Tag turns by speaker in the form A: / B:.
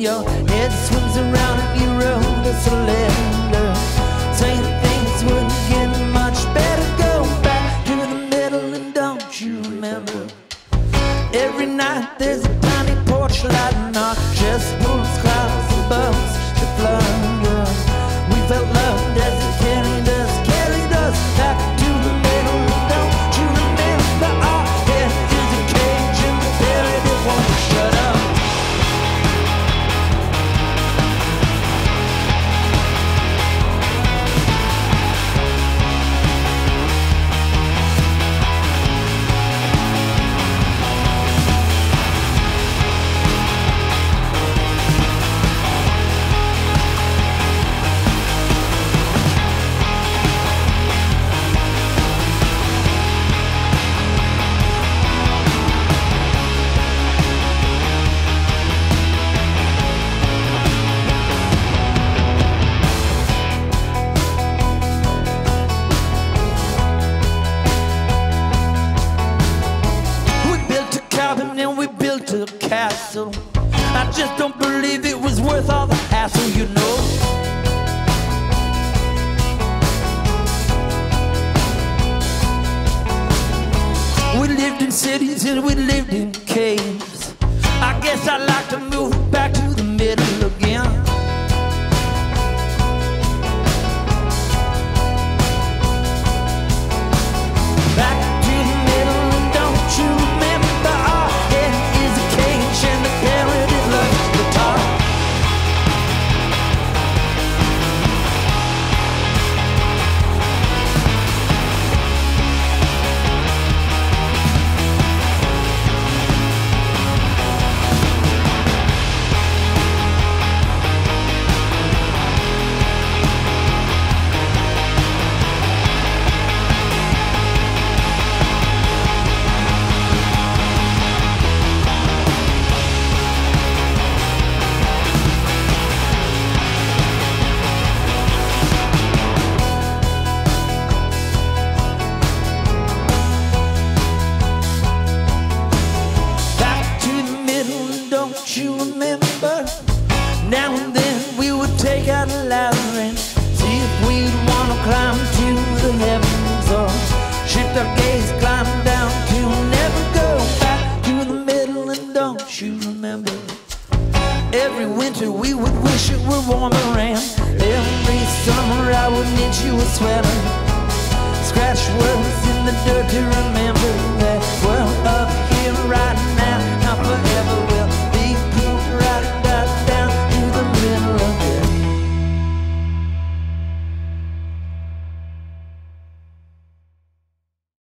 A: when your head swims around and you wrote a cylinder, saying things wouldn't get much better. Go back to the middle and don't you remember? Every night there's a tiny porch light our chest pulls clouds above us to castle. I just don't believe it was worth all the hassle, you know. We lived in cities and we lived in caves. I guess I'd like to move back to we'd wanna climb to the heavens or shift our gaze, climb down to never go back to the middle, and don't you remember? Every winter we would wish it were warmer and every summer I would knit you a sweater. Scratch words in the dirt to remember